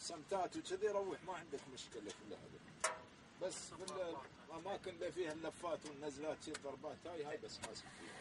سمتات وكذي روح ما عندك مشكلة في هذا بس بالاماكن اللي فيها اللفات والنزلات شي الضربات هاي هاي بس حاسب فيها.